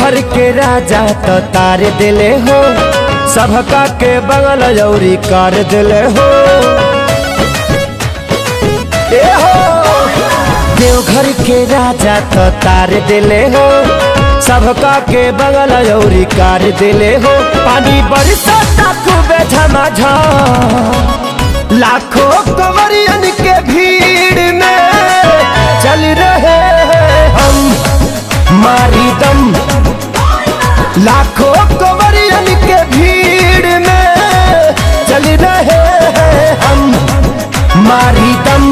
देवघर के राजा तो तार दिले हो। सबका के बगल जौरी कर दिले हो। देवघर के राजा तो तार दिले हो। सबका के बगल जौरी कर दिले हो। पानी बरसता खूबे झमाझम। लाखों कंवरियन लाखों कंवरियन के भीड़ में चल रहे हैं हम। मारी दम।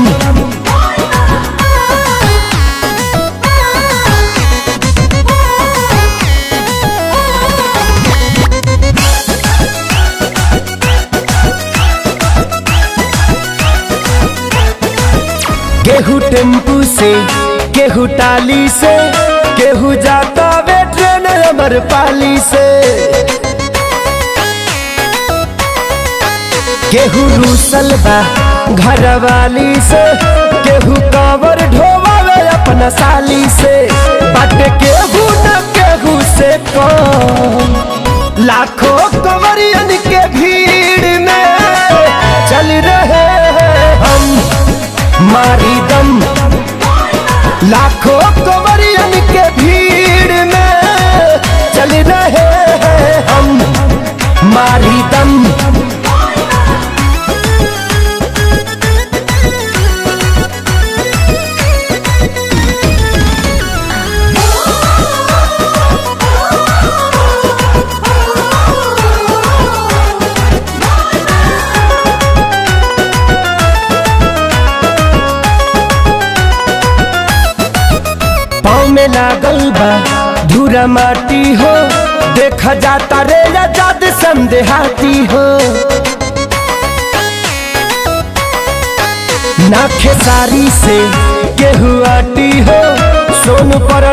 केहू टेंपू से केहू टाली से केहू जाता वे ट्रेन पाली से। केहू रूसल बा घर वाली से, केहू कावर ढोवावे अपना साली से। बट केहू न केहू से कम। लाखों कंवरियन के भीड़ में चल रहे हैं हम। मारी दम। लाखों कंवरियन में लागल बा, धूरा माटी हो, देखा जाता रे आज़ाद संदेहाती हो। नाखे सारी से केहू आटी हो सोन पर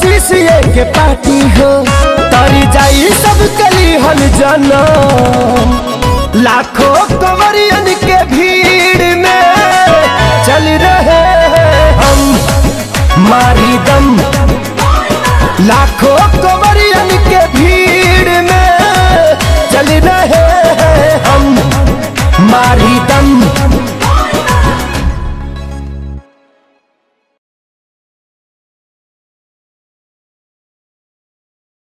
शीशिए के पाटी हो। तरी जाई सब कली हल जनम। लाखों कंवरियन लाखों कमरियन के भीड़ में चल रहे हैं हम। मारी दम